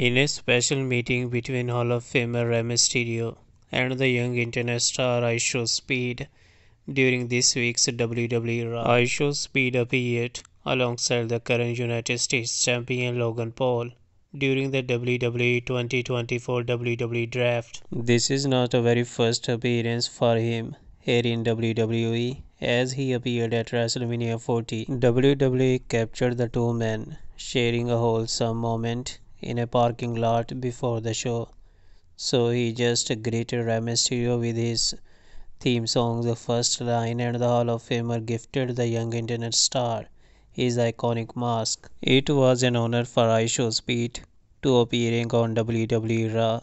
In a special meeting between Hall of Famer Rey Mysterio and the young internet star IShowSpeed during this week's WWE Raw, IShowSpeed appeared alongside the current United States Champion Logan Paul during the WWE 2024 WWE Draft. This is not a very first appearance for him here in WWE as he appeared at WrestleMania 40. WWE captured the two men sharing a wholesome moment in a parking lot before the show. So he just greeted Rey Mysterio with his theme song, the first line, and the Hall of Famer gifted the young internet star his iconic mask. It was an honor for IShowSpeed to appearing on WWE Raw